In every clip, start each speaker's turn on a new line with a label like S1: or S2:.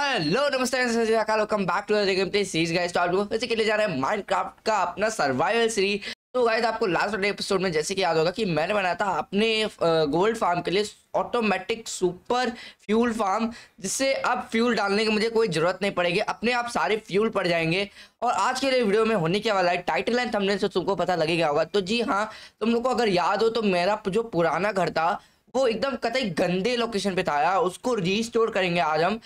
S1: Hello नमस्ते welcome back to game play series guys तो आप लोग से खेले जा रहे हैं माइनक्राफ्ट का अपना सर्वाइवल सीरीज़ तो गाइस आपको लास्ट वाले एपिसोड में जैसे कि याद होगा कि मैंने बनाया था अपने गोल्ड फार्म के लिए ऑटोमेटिक सुपर फ्यूल फार्म जिससे अब फ्यूल डालने की मुझे कोई ज़रूरत नहीं पड़ेगी। अपने आप सारे फ्यूल पड़ जाएँगे। और आज के लिए वीडियो में होने क्या वाला है? टाइटल एंड थंबनेल से तुमको पता लगेगा होगा। तो जी हाँ तुम लोग को अगर याद हो तो मेरा जो पुराना घर था, वो एकदम कतई गंदे लोकेशन पे था यार। उसको रीस्टोर करेंगे आज हम।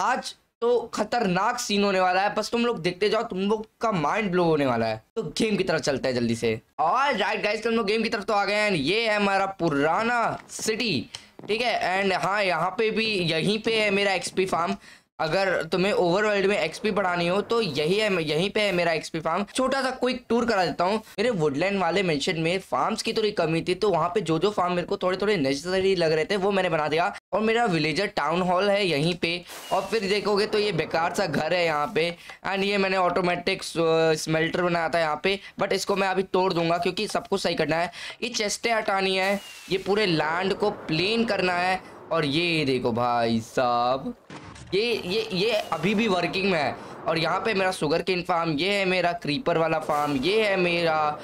S1: आज तो खतरनाक सीन होने वाला है, बस तुम लोग देखते जाओ, तुम लोग का माइंड ब्लो होने वाला है। तो गेम की तरफ़ चलता है जल्दी से। और राइट गाइस तुम लोग गेम की तरफ़ तो आ गए हैं। ये है हमारा पुराना सिटी ठीक है? एंड हाँ यहाँ पे भी यहीं पे है मेरा एक्सपी फार्म अगर तुम्हें ओवरवर्ल्ड में एक्सपी बढ़ानी हो तो यही है, यहीं पे है मेरा एक्सपी फार्म छोटा सा क्विक टूर करा देता हूँ. मेरे वुडलैंड वाले मेंशन में फार्म्स की थोड़ी कमी थी तो वहाँ पे जो जो फार्म मेरे को थोड़े थोड़े नेसेसरी लग रहे थे, वो मैंने बना दिया. और मेरा विलेजर टाउन हॉल है यहीं पे. और फिर देखोगे तो ये बेकार सा घर है यहाँ पे. एंड ये मैंने ऑटोमेटिक स्मेल्टर बनाया था यहाँ पे. बट इसको मैं अभी तोड़ दूँगा क्योंकि सब कुछ सही करना है. ये चेस्टें हटानी है. ये पूरे लैंड को प्लेन करना है. और ये देखो भाई साहब. ये ये ये अभी भी वर्किंग में है। और यहाँ पे मेरा शुगर किन फार्म ये है मेरा क्रीपर वाला फार्म ये है मेरा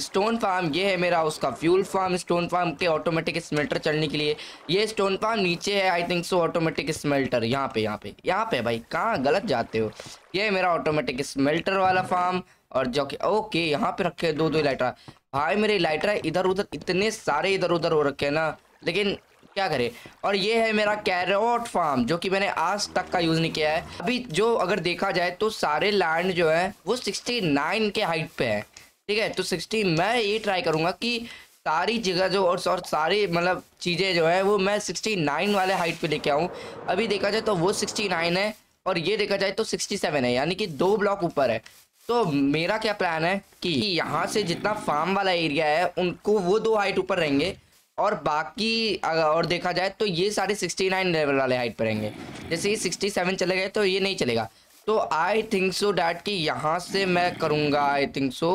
S1: स्टोन फार्म ये है मेरा उसका फ्यूल फार्म स्टोन फार्म के ऑटोमेटिक स्मेल्टर चढ़ने के लिए। ये स्टोन फार्म नीचे है I think so automatic smelter यहाँ पे यहाँ पे। यहाँ पे भाई, कहाँ गलत जाते हो? ये है मेरा ऑटोमेटिक स्मेल्टर वाला फार्म और जो कि ओके यहाँ पे रखे दो दो लाइटर भाई मेरे लाइटर इधर उधर इतने सारे इधर उधर हो रखे हैं ना, लेकिन क्या करे? और ये है मेरा कैरोट फार्म जो कि मैंने आज तक का यूज़ नहीं किया है। अभी जो अगर देखा जाए तो सारे लैंड जो है वो 69 के हाइट पे है। ठीक है? तो 60 मैं ये ट्राई करूँगा कि सारी जगह जो और, और सारी मतलब चीज़ें जो है वो मैं 69 वाले हाइट पे लेके आऊँ। अभी देखा जाए तो वो 69 है और ये देखा जाए तो 67 है यानी कि दो ब्लॉक ऊपर है। तो मेरा क्या प्लान है कि यहाँ से जितना फार्म वाला एरिया है उनको वो दो हाइट ऊपर रहेंगे और बाकी और देखा जाए तो ये सारे सिक्सटी नाइन लेवल वाले हाइट पर रहेंगे। जैसे ये सिक्सटी सेवन चले गए तो ये नहीं चलेगा। तो आई थिंक सो डैट कि यहाँ से मैं करूँगा I think so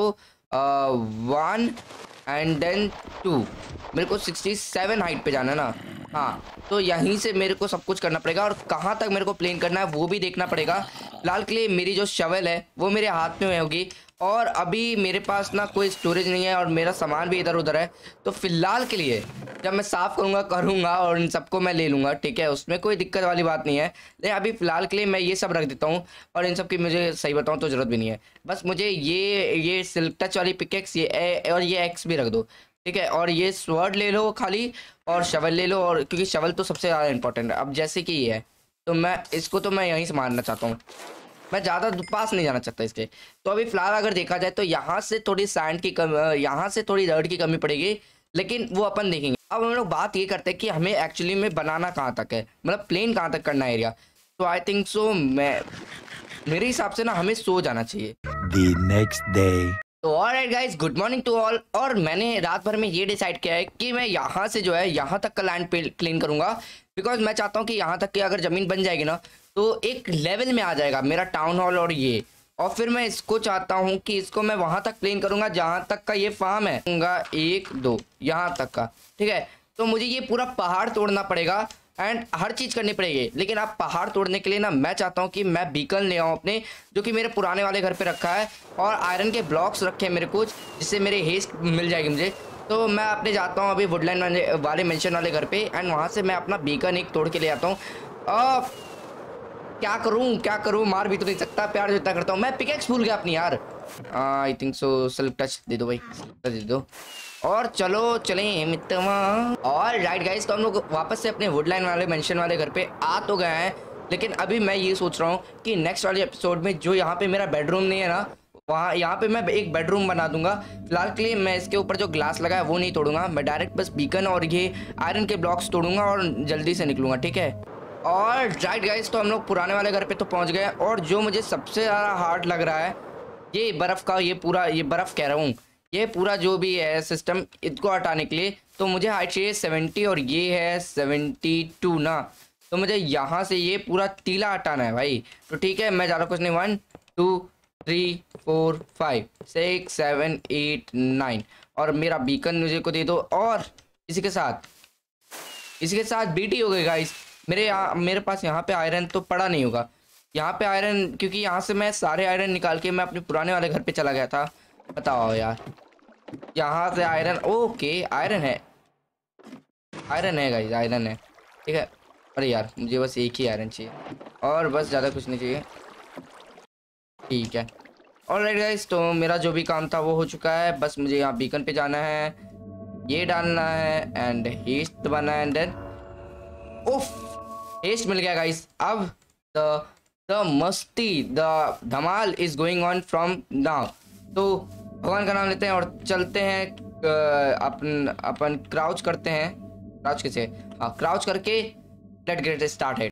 S1: one and then two मेरे को सिक्सटी सेवन हाइट पे जाना ना। हाँ तो यहीं से मेरे को सब कुछ करना पड़ेगा और कहाँ तक मेरे को प्लेन करना है, वो भी देखना पड़ेगा। लाल के लिए मेरी जो शवल है, वो मेरे हाथ में होगी और अभी मेरे पास ना कोई स्टोरेज नहीं है और मेरा सामान भी इधर उधर है। तो फ़िलहाल के लिए जब मैं साफ़ करूँगा करूँगा और इन सबको मैं ले लूँगा, ठीक है? उसमें कोई दिक्कत वाली बात नहीं है। लेकिन अभी फ़िलहाल के लिए मैं ये सब रख देता हूँ और इन सब की मुझे सही बताऊँ तो ज़रूरत भी नहीं है। बस मुझे ये ये सिल्क टच वाली पिकेक्स ये और ये एक्स भी रख दो। ठीक है, और ये स्वर्ड ले लो खाली, और शवल ले लो, और क्योंकि शवल तो सबसे ज़्यादा इंपॉर्टेंट है। अब जैसे कि ये है तो मैं, इसको तो मैं यहीं से मारना चाहता हूँ। मैं ज़्यादा पास नहीं जाना चाहता इसके। तो अभी फ़िलहाल अगर देखा जाए तो यहाँ से थोड़ी सैंड की कम यहाँ से थोड़ी रड की कमी पड़ेगी, लेकिन वो अपन देखेंगे। अब हम लोग बात ये करते हैं कि हमें एक्चुअली में बनाना कहाँ तक है? मतलब प्लेन कहाँ तक करना है एरिया तो आई थिंक सो मैं, मेरे हिसाब से ना हमें सो जाना चाहिए। तो alright guys good morning to all और मैंने रात भर में ये डिसाइड किया है कि मैं यहाँ से जो है, यहाँ तक का लैंड क्लीन करूँगा। बिकॉज़ मैं चाहता हूँ कि यहाँ तक की अगर ज़मीन बन जाएगी ना तो एक लेवल में आ जाएगा मेरा टाउन हॉल और ये। और फिर मैं इसको चाहता हूँ कि इसको मैं वहाँ तक क्लीन करूँगा, जहाँ तक का ये फार्म है। एक, दो, यहाँ तक का। ठीक है? तो मुझे ये पूरा पहाड़ तोड़ना पड़ेगा। एंड हर चीज़ करनी पड़ेगी। लेकिन आप पहाड़ तोड़ने के लिए ना, मैं चाहता हूँ कि मैं बीकल ले आऊँ अपने, जो कि मेरे पुराने वाले घर पे रखा है, और आयरन के ब्लॉक्स रखे हैं मेरे कुछ, जिससे मेरे हेस्ट मिल जाएगी मुझे। तो मैं अपने जाता हूँ अभी वुडलैंड वाले वाले मेंशन वाले घर पे एंड वहाँ से मैं अपना बीकन एक तोड़ के ले आता हूँ। क्या करूँ क्या करूँ, मार भी तो नहीं सकता, प्यार जितना करता हूँ। मैं पिकेक्स भूल गया अपनी यार। I think so self touch दे दो भाई दे दो। और चलो चलें मित्रमा और राइट गाइस तो हम लोग वापस से अपने वुडलाइन वाले मेंशन वाले घर पे आ तो गए हैं। लेकिन अभी मैं ये सोच रहा हूँ कि नेक्स्ट वाले एपिसोड में जो यहाँ पे मेरा बेडरूम नहीं है ना, वहाँ, यहाँ पे मैं एक बेडरूम बना दूँगा। फ़िलहाल के लिए मैं इसके ऊपर जो ग्लास लगा है, वो नहीं तोड़ूँगा। मैं डायरेक्ट बस बीकन और ये आयरन के ब्लॉक्स तोड़ूँगा और जल्दी से निकलूँगा, ठीक है? और राइट गाइस तो हम लोग पुराने वाले घर पे तो पहुँच गए और जो मुझे सबसे ज़्यादा हार्ड लग रहा है, ये बर्फ़ का, ये पूरा, ये बर्फ़ कह रहा हूँ। ये पूरा जो भी है सिस्टम इसको हटाने के लिए तो मुझे हाइट चाहिए सेवेंटी और ये है सेवेंटी टू ना। तो मुझे यहाँ से ये पूरा तीला हटाना है भाई। तो ठीक है, मैं ज़्यादा कुछ नहीं one two three four five six seven eight nine और मेरा बीकन मुझे को दे दो। और इसी के साथ, इसी के साथ बीटी हो गई गाइस मेरे यहाँ, मेरे पास यहाँ पे आयरन तो पड़ा नहीं होगा। यहाँ पे आयरन क्योंकि यहाँ से मैं सारे आयरन निकाल के मैं अपने पुराने वाले घर पे चला गया था। बताओ यार। यहाँ से आयरन ओके आयरन है। आयरन है गाइज़ आयरन है। ठीक है? अरे यार, मुझे बस एक ही आयरन चाहिए। और बस ज़्यादा कुछ नहीं चाहिए। ठीक है। और राइट गाइज़ तो मेरा जो भी काम था वो हो चुका है। बस मुझे यहाँ बीकन पे जाना है। ये डालना है एंड हेस्ट दबाना है एंड उफ हेस्ट मिल गया गाइज़ अब द द मस्ती the Dhamaal is going on from now तो भगवान का नाम लेते हैं और चलते हैं अपन अपन क्राउच करते हैं। क्राउच कैसे? हाँ क्राउच करके let get started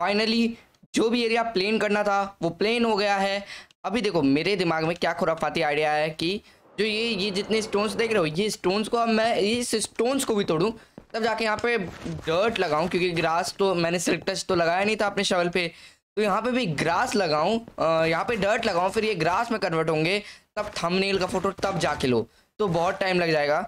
S1: Finally जो भी एरिया प्लेन करना था, वो प्लेन हो गया है। अभी देखो, मेरे दिमाग में क्या खुराफाती आइडिया है कि जो ये ये जितने स्टोन्स देख रहे हो, ये स्टोन्स को अब मैं इस स्टोन्स को भी तोड़ूँ। तब जाके यहाँ पे डर्ट लगाऊँ, क्योंकि ग्रास तो मैंने सिल्क टच तो लगाया नहीं था अपने शवल पे। तो यहाँ पे भी ग्रास लगाऊँ यहाँ पे डर्ट लगाऊँ, फिर ये ग्रास में कन्वर्ट होंगे, तब थंबनेल का फ़ोटो तब जाके लो। तो बहुत टाइम लग जाएगा।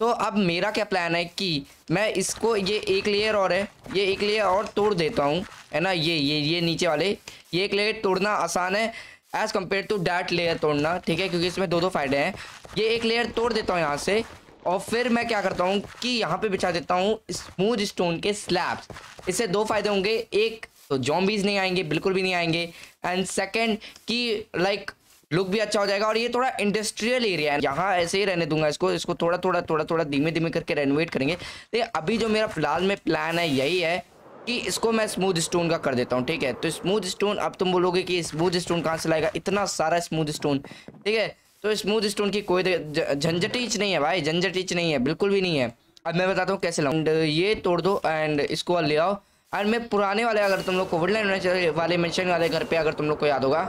S1: तो अब मेरा क्या प्लान है कि मैं इसको ये एक लेयर और है, ये एक लेयर और तोड़ देता हूँ, है ना? ये ये ये नीचे वाले, ये एक लेयर तोड़ना आसान है as compare to that layer तोड़ना, ठीक है? क्योंकि इसमें दो दो फ़ायदे हैं। ये एक लेयर तोड़ देता हूँ यहाँ से और फिर मैं क्या करता हूँ कि यहाँ पे बिछा देता हूँ स्मूथ स्टोन के स्लैब्स इससे दो फ़ायदे होंगे, एक तो जॉम्बीज नहीं आएँगे, बिल्कुल भी नहीं आएँगे एंड सेकंड कि लाइक लुक भी अच्छा हो जाएगा और ये थोड़ा इंडस्ट्रियल एरिया है। यहाँ ऐसे ही रहने दूँगा इसको इसको थोड़ा थोड़ा थोड़ा थोड़ा धीमे धीमे करके रेनोवेट करेंगे। लेकिन अभी जो मेरा फ़िलहाल में प्लान है, यही है कि इसको मैं स्मूथ स्टोन का कर देता हूँ, ठीक है? तो स्मूथ स्टोन अब तुम बोलोगे कि स्मूथ स्टोन कहाँ से लाएगा? इतना सारा स्मूथ स्टोन ठीक है? तो स्मूथ स्टोन की कोई झंझटीच नहीं है भाई झंझटीच नहीं है, बिल्कुल भी नहीं है। अब मैं बताता हूँ कैसे लाऊं। ये तोड़ दो एंड इसको ले आओ। एंड मैं पुराने वाले, अगर तुम लोग को वुडलैंड वाले मेंशन वाले घर पे अगर तुम लोग को याद होगा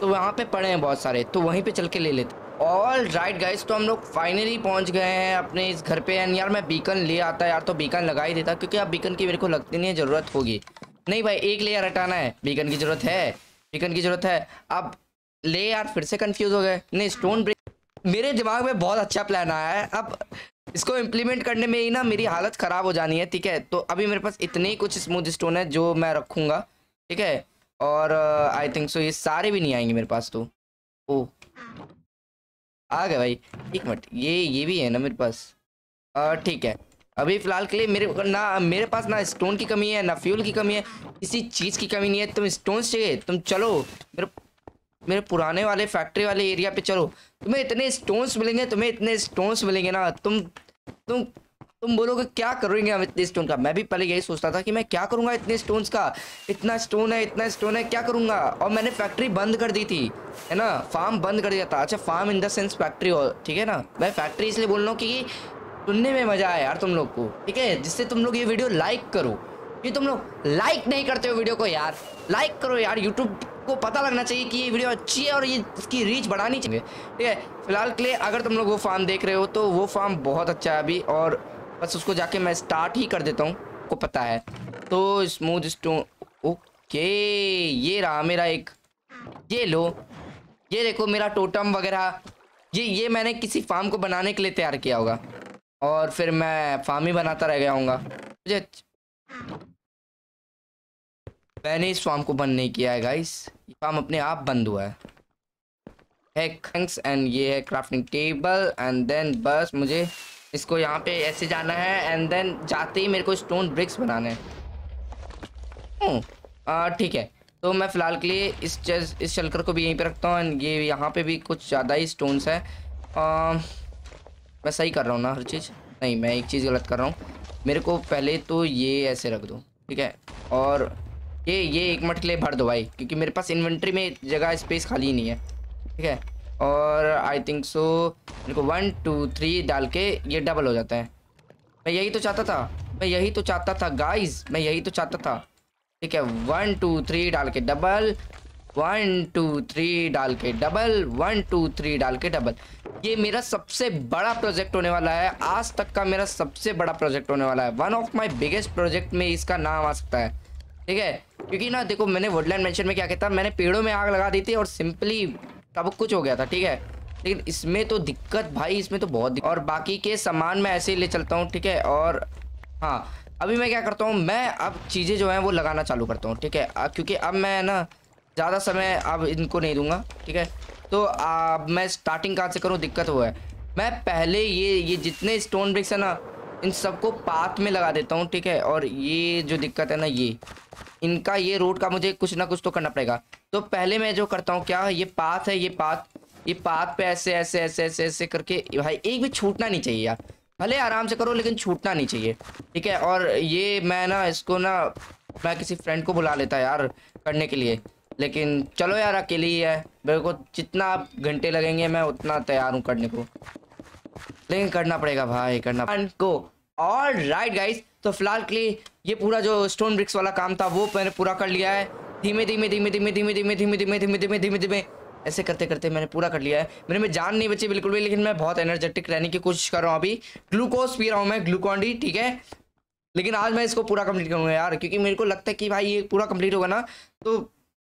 S1: तो वहाँ पे पड़े हैं बहुत सारे तो वहीं पे चल के ले लेते ऑल राइट गाइस तो हम लोग फाइनली पहुँच गए हैं अपने इस घर पे। एंड यार, मैं बीकन ले आता यार तो बीकन लगा ही देता, क्योंकि अब बीकन की मेरे को लगती नहीं है, ज़रूरत होगी। नहीं भाई, एक लेयर हटाना है बीकन की ज़रूरत है बीकन की ज़रूरत है। अब ले यार, फिर से कंफ्यूज हो गए। नहीं स्टोन ब्रेक मेरे दिमाग में बहुत अच्छा प्लान आया है। अब इसको इम्प्लीमेंट करने में ही ना मेरी हालत ख़राब हो जानी है, ठीक है? तो अभी मेरे पास इतने ही कुछ स्मूथ स्टोन है जो मैं रखूँगा, ठीक है? और आई थिंक सो ये सारे भी नहीं आएँगे मेरे पास तो। ओ आ गए भाई। एक मिनट, ये ये भी है ना मेरे पास? ठीक है। अभी फ़िलहाल के लिए मेरे ना, मेरे पास ना स्टोन की कमी है, ना फ्यूल की कमी है, किसी चीज़ की कमी नहीं है। तुम स्टोन चाहिए, तुम चलो। मेरे मेरे पुराने वाले फैक्ट्री वाले एरिया पे चलो। तुम्हें इतने स्टोन्स मिलेंगे, तुम्हें इतने स्टोन्स मिलेंगे ना। तुम तुम तुम बोलोगे, क्या करेंगे हम इतने स्टोन का? मैं भी पहले यही सोचता था कि मैं क्या करूँगा इतने स्टोन्स का? इतना स्टोन है, इतना स्टोन है, क्या करूँगा? और मैंने फैक्ट्री बंद कर दी थी, है ना? फार्म बंद कर दिया था। अच्छा farm in the sense factory हो ठीक है ना? मैं फैक्ट्री इसलिए बोल रहा हूँ कि सुनने में मज़ा आया यार तुम लोग को, ठीक है? जिससे तुम लोग ये वीडियो लाइक करो। ये तुम लोग लाइक नहीं करते हो वीडियो को यार। लाइक करो यार यूट्यूब को पता लगना चाहिए कि ये वीडियो अच्छी है और ये इसकी रीच बढ़ानी चाहिए। ठीक है, फ़िलहाल के लिए अगर तुम लोग वो फार्म देख रहे हो तो वो फार्म बहुत अच्छा है अभी और बस उसको जाके मैं स्टार्ट ही कर देता हूँ को पता है। तो स्मूथ स्टोन ओके ये रहा मेरा एक, ये लो, ये देखो मेरा टोटम वगैरह। ये ये मैंने किसी फार्म को बनाने के लिए तैयार किया होगा और फिर मैं फार्म ही बनाता रह गया हूँगा मुझे मैंने इस फार्म को बंद नहीं किया है गाइस ये फार्म अपने आप बंद हुआ है. थैंक्स एंड ये है क्राफ्टिंग टेबल एंड देन बस मुझे इसको यहाँ पे ऐसे जाना है एंड देन जाते ही मेरे को स्टोन ब्रिक्स बनाने हैं. हम्म, ठीक है. तो मैं फ़िलहाल के लिए इस चेस इस शलकर को भी यहीं पे रखता हूँ एंड ये यहाँ पे भी कुछ ज़्यादा ही स्टोन्स है. आ, मैं सही कर रहा हूँ ना हर चीज़? नहीं मैं एक चीज़ गलत कर रहा हूँ. मेरे को पहले तो ये ऐसे रख दो ठीक है? और ये ये एक मिनट के लिए भर दो भाई, क्योंकि मेरे पास इन्वेंट्री में जगह स्पेस खाली नहीं है, ठीक है? और आई थिंक सो मेरे को वन टू थ्री डाल के ये डबल हो जाता है। मैं यही तो चाहता था, मैं यही तो चाहता था गाइस मैं यही तो चाहता था, ठीक है? वन टू थ्री डाल के डबल वन टू थ्री डाल के डबल वन टू थ्री डाल के डबल ये मेरा सबसे बड़ा प्रोजेक्ट होने वाला है, आज तक का मेरा सबसे बड़ा प्रोजेक्ट होने वाला है। One of my biggest project में इसका नाम आ सकता है। ठीक है? क्योंकि ना देखो, मैंने वुडलैंड मेंशन में क्या कहता मैंने पेड़ों में आग लगा दी थी और सिंपली सब कुछ हो गया था, ठीक है? लेकिन इसमें तो दिक्कत भाई, इसमें तो बहुत दिक्कत। और बाकी के सामान मैं ऐसे ही ले चलता हूँ, ठीक है? और हाँ अभी मैं क्या करता हूँ, मैं अब चीज़ें जो हैं वो लगाना चालू करता हूँ, ठीक है? क्योंकि अब मैं ना ज़्यादा समय अब इनको नहीं दूँगा, ठीक है? तो अब मैं स्टार्टिंग कहाँ से करूँ? दिक्कत वो है। मैं पहले ये ये जितने स्टोन ब्रिक्स है ना इन सबको पाथ में लगा देता हूँ, ठीक है? और ये जो दिक्कत है ना, ये। इनका ये रूट का मुझे कुछ ना कुछ तो करना पड़ेगा। तो पहले मैं जो करता हूँ, क्या ये पाथ है, ये पाथ ये पाथ पे ऐसे ऐसे ऐसे ऐसे ऐसे करके, भाई, एक भी छूटना नहीं चाहिए यार। भले आराम से करो, लेकिन छूटना नहीं चाहिए, ठीक है? और ये मैं ना, इसको ना, मैं किसी फ्रेंड को बुला लेता यार, करने के लिए। लेकिन चलो यार, अकेले ही है। मेरे को जितना घंटे लगेंगे, मैं उतना तैयार हूँ करने को। लेकिन करना पड़ेगा भाई करना को और राइट गाइस तो फ़िलहाल के लिए ये पूरा जो स्टोन ब्रिक्स वाला काम था वो मैंने पूरा कर लिया है धीमे धीमे धीमे धीमे धीमे धीमे धीमे धीमे धीमे धीमे धीमे धीमे ऐसे करते करते मैंने पूरा कर लिया है मेरे में जान नहीं बची बिल्कुल भी लेकिन मैं बहुत एनर्जेटिक रहने की कोशिश कर रहा हूँ अभी ग्लूकोज पी रहा हूँ मैं ग्लूकॉन डी ठीक है लेकिन आज मैं इसको पूरा कंप्लीट करूँगा यार क्योंकि मेरे को लगता है कि भाई ये पूरा कंप्लीट होगा ना तो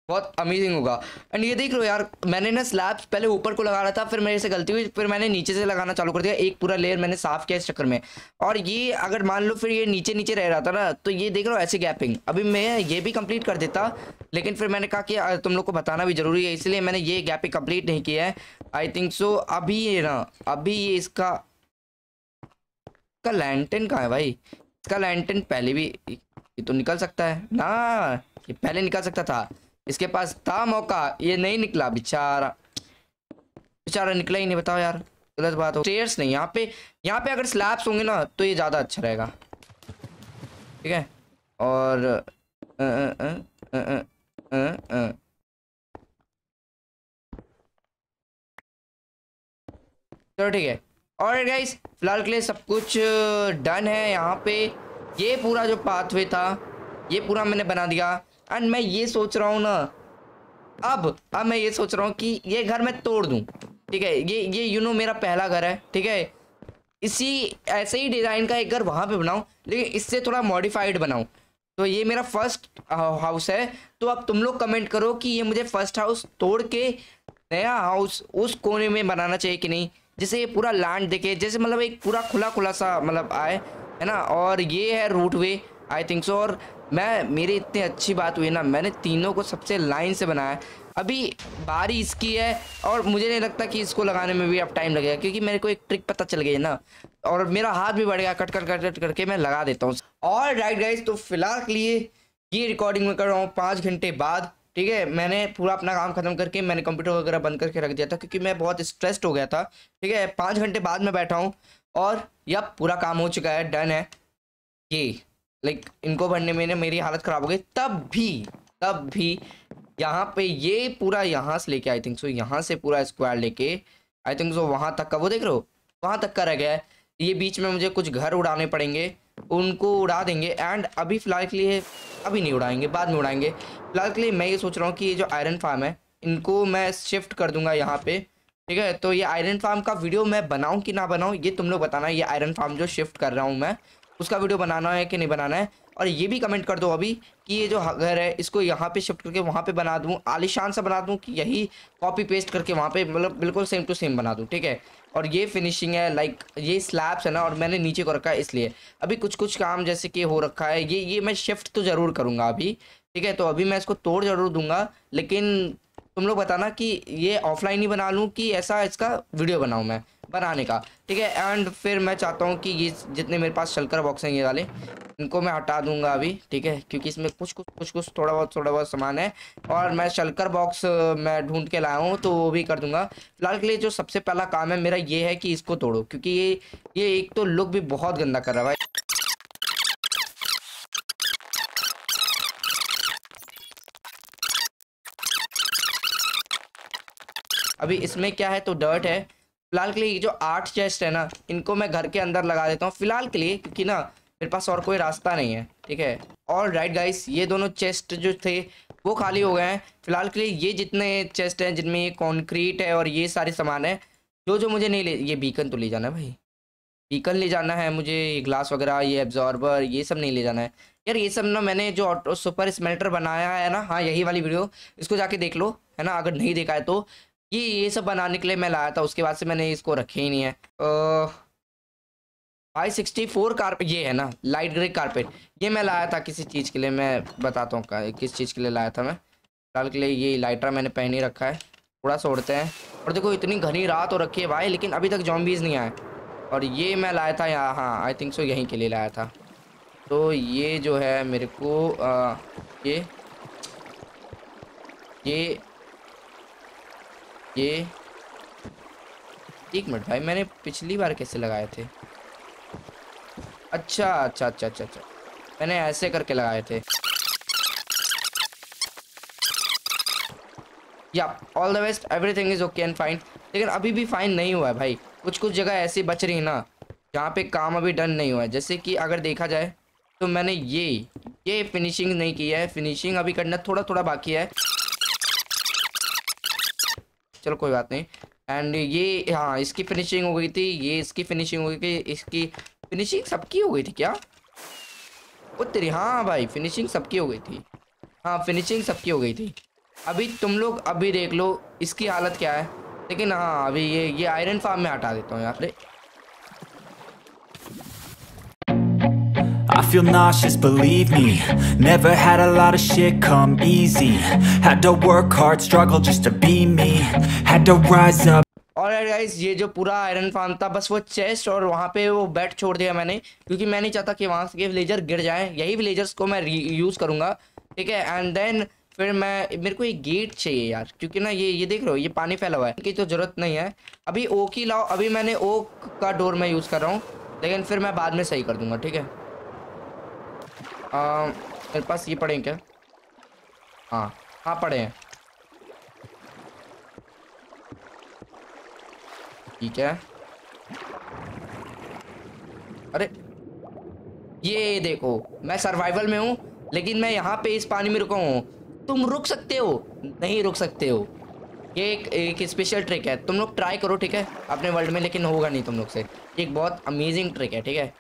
S1: बहुत अमेजिंग होगा। एंड ये देख लो यार, मैंने ना स्लैब्स पहले ऊपर को लगा रहा था, फिर मेरे से गलती हुई, फिर मैंने नीचे से लगाना चालू कर दिया, एक पूरा लेयर मैंने साफ़ किया इस चक्कर में। और ये अगर मान लो फिर ये नीचे नीचे रह रहा था ना तो ये देख लो ऐसे गैपिंग अभी मैं ये भी कंप्लीट कर देता, लेकिन फिर मैंने कहा कि तुम लोग को बताना भी ज़रूरी है, इसलिए मैंने ये गैपिंग कंप्लीट नहीं किया है। आई थिंक सो अभी ये ना, अभी ये इसका इसका लैंटन कहाँ है भाई? इसका लैंटन पहले भी, ये तो निकल सकता है। ना, ये पहले निकल सकता था। इसके पास था मौका, ये नहीं निकला, बेचारा। बेचारा निकला ही नहीं, बताओ यार, गलत बात हो। स्टेयर्स नहीं, यहाँ पे यहाँ पे अगर स्लैब्स होंगे ना तो ये ज़्यादा अच्छा रहेगा। ठीक है? और चलो ठीक है। और गाइस फ़िलहाल के लिए सब कुछ डन है यहाँ पे। ये पूरा जो पाथवे था, ये पूरा मैंने बना दिया। एंड मैं ये सोच रहा हूँ ना, अब अब मैं ये सोच रहा हूँ कि ये घर मैं तोड़ दूँ, ठीक है? ये ये यू नो मेरा पहला घर है, ठीक है? इसी, ऐसे ही डिज़ाइन का एक घर वहाँ पे बनाऊँ, लेकिन इससे थोड़ा मॉडिफाइड बनाऊँ। तो ये मेरा फ़र्स्ट हाउस है। तो अब तुम लोग कमेंट करो कि ये मुझे फ़र्स्ट हाउस तोड़ के नया हाउस उस कोने में बनाना चाहिए कि नहीं? जैसे ये पूरा लैंड देखे, जैसे मतलब एक पूरा खुला खुला सा मतलब आए, है ना? और ये है रूट वे आई थिंक सो और मैं, मेरी इतनी अच्छी बात हुई ना, मैंने तीनों को सबसे लाइन से बनाया। अभी बारी इसकी है, और मुझे नहीं लगता कि इसको लगाने में भी अब टाइम लगेगा, क्योंकि मेरे को एक ट्रिक पता चल गई है ना। और मेरा हाथ भी बढ़ गया कट कर कट कट करके मैं लगा देता हूँ। और राइट गाइज़ तो फ़िलहाल के लिए ये रिकॉर्डिंग में कर रहा हूँ पाँच घंटे बाद, ठीक है? मैंने पूरा अपना काम खत्म करके, मैंने कंप्यूटर वगैरह बंद करके रख दिया था, क्योंकि मैं बहुत स्ट्रेस्ड हो गया था, ठीक है? पाँच घंटे बाद में बैठा हूँ, और यह पूरा काम हो चुका है डन है। ये। लाइक इनको भरने में मेरी हालत ख़राब हो गई। तब भी तब भी यहाँ पे ये पूरा यहाँ से लेके आई थिंक सो यहाँ से पूरा स्क्वायर लेके आई थिंक सो वहाँ तक का, वो देख रहे हो? वहाँ तक का रह गया है। ये बीच में मुझे कुछ घर उड़ाने पड़ेंगे, उनको उड़ा देंगे एंड अभी फ़िलहाल के लिए, अभी नहीं उड़ाएँगे, बाद में उड़ाएँगे। फ़िलहाल के लिए मैं ये सोच रहा हूँ कि ये जो आयरन फार्म है, इनको मैं शिफ्ट कर दूँगा यहाँ पे, ठीक है? तो ये आयरन फार्म का वीडियो मैं बनाऊँ कि ना बनाऊँ, ये तुम लोग बताना, ये आयरन फार्म जो शिफ्ट कर रहा हूँ मैं उसका वीडियो बनाना है कि नहीं बनाना है? और ये भी कमेंट कर दो अभी कि ये जो घर है, इसको यहाँ पे शिफ्ट करके वहाँ पे बना दूँ। आलिशान सा बना दूँ कि यही कॉपी पेस्ट करके वहाँ पे मतलब बिल्कुल सेम टू सेम बना दूँ, ठीक है? और ये फिनिशिंग है लाइक ये स्लैब्स है ना, और मैंने नीचे को रखा है इसलिए। अभी कुछ कुछ काम जैसे कि हो रखा है, ये ये मैं शिफ्ट तो ज़रूर करूँगा अभी, ठीक है? तो अभी मैं इसको तोड़ ज़रूर दूँगा, लेकिन तुम लोग बताना कि ये ऑफलाइन ही बना लूँ कि ऐसा इसका वीडियो बनाऊँ मैं। बनाने का। ठीक है एंड फिर मैं चाहता हूँ कि ये जितने मेरे पास शलकर बॉक्स हैं, ये वाले, इनको मैं हटा दूँगा अभी, ठीक है? क्योंकि इसमें कुछ कुछ कुछ कुछ थोड़ा बहुत थोड़ा बहुत सामान है। और मैं शलकर बॉक्स मैं ढूंढ के लाया हूँ तो वो भी कर दूँगा। फ़िलहाल के लिए जो सबसे पहला काम है, मेरा ये है कि इसको तोड़ो, क्योंकि ये ये एक तो लुक भी बहुत गंदा कर रहा है भाई। अभी इसमें क्या है तो डर्ट है। फ़िलहाल के लिए जो आठ चेस्ट है ना, इनको मैं घर के अंदर लगा देता हूँ फ़िलहाल के लिए, क्योंकि ना, मेरे पास और कोई रास्ता नहीं है, ठीक है? और राइट गाइस ये दोनों चेस्ट जो थे, वो खाली हो गए हैं। फ़िलहाल के लिए ये जितने चेस्ट हैं, जिनमें ये कॉन्क्रीट है और ये सारे सामान है, जो जो मुझे नहीं ले, ये बीकन तो ले जाना है भाई। बीकन ले जाना है मुझे, ये ग्लास वगैरह, ये एब्जॉर्बर ये सब नहीं ले जाना है। यार, ये सब ना मैंने जो ऑटो सुपर स्मेल्टर बनाया है ना हाँ यही वाली वीडियो इसको जाके देख लो, है ना? अगर नहीं देखा है तो। ये ये सब बनाने के लिए मैं लाया था उसके बाद से मैंने इसको रखे ही नहीं है। फाइव सिक्सटी फोर कारपेट ये है ना लाइट ग्रे कारपेट ये मैं लाया था किसी चीज़ के लिए मैं बताता हूँ किस चीज़ के लिए लाया था मैं। फ़िलहाल के लिए ये लाइटर मैंने पहन ही रखा है थोड़ा सा उड़ते हैं। और देखो इतनी घनी रात हो रखी है भाई लेकिन अभी तक जॉम्बीज़ नहीं आए। और ये मैं लाया था यहाँ हाँ आई थिंक सो यहीं के लिए लाया था। तो ये जो है मेरे को आ, ये ये ये एक मिनट भाई, मैंने पिछली बार कैसे लगाए थे? अच्छा अच्छा अच्छा अच्छा अच्छा। मैंने ऐसे करके लगाए थे। या all the best everything is okay and fine लेकिन अभी भी फाइन नहीं हुआ है भाई। कुछ कुछ जगह ऐसी बच रही है ना, जहाँ पे काम अभी डन नहीं हुआ है। जैसे कि अगर देखा जाए तो मैंने ये ये फिनिशिंग नहीं की है। फिनिशिंग अभी करना थोड़ा थोड़ा बाकी है। चलो कोई बात नहीं। एंड ये हाँ इसकी फिनिशिंग हो गई थी, ये इसकी फिनिशिंग हो गई थी, इसकी फिनिशिंग सबकी हो गई थी क्या? वो तेरी हाँ भाई फिनिशिंग सबकी हो गई थी। हाँ फिनिशिंग सबकी हो गई थी। अभी तुम लोग अभी देख लो, इसकी हालत क्या है? लेकिन हाँ अभी ये ये आयरन फार्म में हटा देता हूँ यहाँ
S2: I feel nauseous, believe me. Never had a lot of shit come easy. Had to work hard, struggle just to be me. Had to rise up.
S1: और गाइस ये जो पूरा आयरन फार्म था बस वो चेस्ट और वहाँ पे वो बेड छोड़ दिया मैंने क्योंकि मैं नहीं चाहता कि वहाँ के विलेजर गिर जाएँ। यही विलेजर्स को मैं यूज़ करूँगा ठीक है? एंड देन फिर मैं मेरे को एक गेट चाहिए यार क्योंकि ना ये ये देख रहे हो ये पानी फैला हुआ है। इनकी तो ज़रूरत नहीं है। अभी ओक ही लाओ अभी मैंने ओक का डोर मैं यूज़ कर रहा हूँ लेकिन फिर मैं बाद में सही कर दूँगा ठीक है? मेरे पास ये पड़े हैं क्या? हाँ हाँ पड़े हैं। ठीक है अरे, ये देखो, मैं सर्वाइवल में हूँ, लेकिन मैं यहाँ पे इस पानी में रुका हूँ। तुम रुक सकते हो, नहीं रुक सकते हो। ये एक एक स्पेशल ट्रिक है। तुम लोग ट्राई करो, ठीक है? अपने वर्ल्ड में, लेकिन होगा नहीं तुम लोग से। एक बहुत अमेजिंग ट्रिक है, ठीक है?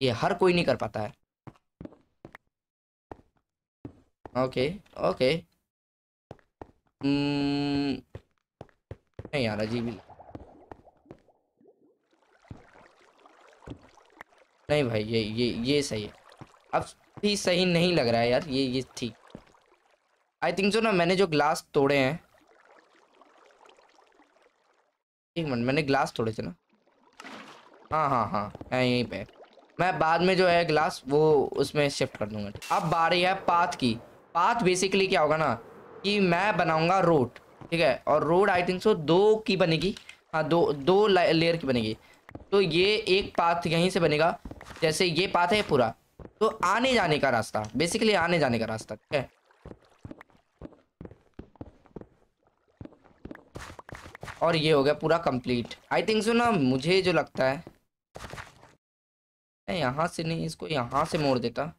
S1: ये हर कोई नहीं कर पाता है। ओके ओके नहीं यार अजीब नहीं भाई, ये ये ये सही है। अब भी सही नहीं लग रहा है यार, ये ये ठीक। आई थिंक जो ना मैंने जो ग्लास तोड़े हैं। एक मिनट, मैंने ग्लास तोड़े थे ना। हाँ हाँ हाँ है यहीं पे। मैं बाद में जो है ग्लास वो उसमें शिफ्ट कर दूँगा। अब बारी है पाथ की। पाथ बेसिकली क्या होगा ना, कि मैं बनाऊँगा रोड ठीक है? और रोड आई थिंक सो दो की बनेगी। हाँ दो दो लेयर की बनेगी। तो ये एक पाथ यहीं से बनेगा। जैसे ये पाथ है पूरा। तो आने जाने का रास्ता बेसिकली आने जाने का रास्ता, ठीक है? और ये हो गया पूरा कंप्लीट आई थिंक सो ना, मुझे जो लगता है यहाँ से नहीं, इसको यहाँ से मोड़ देता।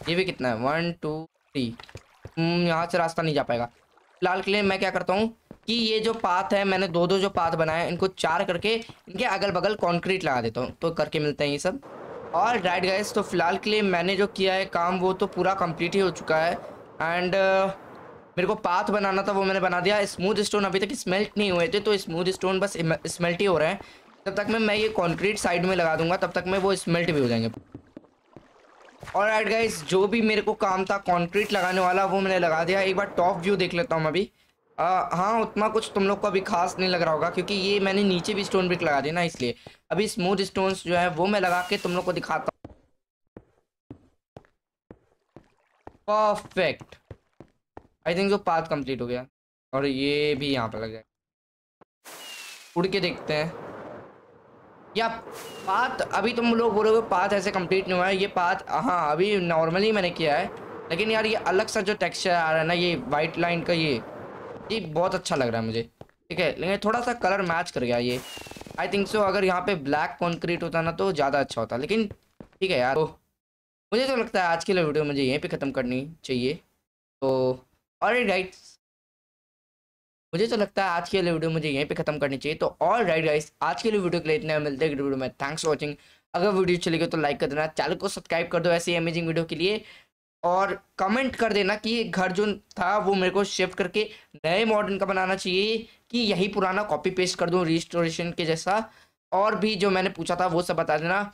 S1: ये भी कितना है? वन टू थ्री यहाँ से रास्ता नहीं जा पाएगा। फ़िलहाल के लिए मैं क्या करता हूँ कि ये जो पाथ है, मैंने दो दो जो पाथ बनाए इनको चार करके इनके अगल बगल कॉन्क्रीट लगा देता हूँ। तो करके मिलते हैं ये सब। और राइट गाइस तो फ़िलहाल के लिए मैंने जो किया है काम, वो तो पूरा कंप्लीट ही हो चुका है। एंड मेरे को पाथ बनाना था, वो मैंने बना दिया। स्मूथ स्टोन अभी तक स्मेल्ट नहीं हुए थे तो स्मूथ स्टोन बस स्मेल्ट ही हो रहे हैं। तब तक मैं मैं ये कॉन्क्रीट साइड में लगा दूँगा, तब तक मैं वो स्मेल्ट भी हो जाएँगे। और राइट गाइस जो भी मेरे को काम था कंक्रीट लगाने वाला, वो मैंने लगा दिया। एक बार टॉप व्यू देख लेता हूँ अभी। हाँ उतना कुछ तुम लोग को अभी खास नहीं लग रहा होगा, क्योंकि ये मैंने नीचे भी स्टोन ब्रिक लगा दिया ना, इसलिए। अभी स्मूथ स्टोन्स जो है, वो मैं लगा के तुम लोग को दिखाता हूँ। परफेक्ट आई थिंक जो पाथ कंप्लीट हो गया। और ये भी यहाँ पर लग जाए उड़ के देखते हैं। या पाथ, अभी तुम लोग बोलोगे पाथ ऐसे कंप्लीट नहीं हुआ है, ये पाथ हाँ अभी नॉर्मली मैंने किया है, लेकिन यार ये अलग सा जो टेक्सचर आ रहा है ना, ये वाइट लाइन का ये ये बहुत अच्छा लग रहा है मुझे, ठीक है, लेकिन थोड़ा सा कलर मैच कर गया ये आई थिंक सो अगर यहाँ पे ब्लैक कॉन्क्रीट होता ना तो ज़्यादा अच्छा होता, लेकिन ठीक है यार तो मुझे तो लगता है आज के लिए वीडियो मुझे यहीं पे ख़त्म करनी चाहिए तो और राइट मुझे तो लगता है आज के लिए वीडियो मुझे यहीं पे ख़त्म करनी चाहिए। तो ऑल राइट गाइस आज के लिए वीडियो के लिए इतने मिलते हैं वीडियो में। थैंक्स फॉर वॉचिंग अगर वीडियो चली गई तो लाइक कर देना। चैनल को सब्सक्राइब कर दो ऐसे अमेजिंग वीडियो के लिए। और कमेंट कर देना कि घर जो था, वो मेरे को शिफ्ट करके नए मॉडर्न का बनाना चाहिए कि यही पुराना कॉपी पेस्ट कर दूँ रिस्टोरेशन के जैसा। और भी जो मैंने पूछा था, वो सब बता देना।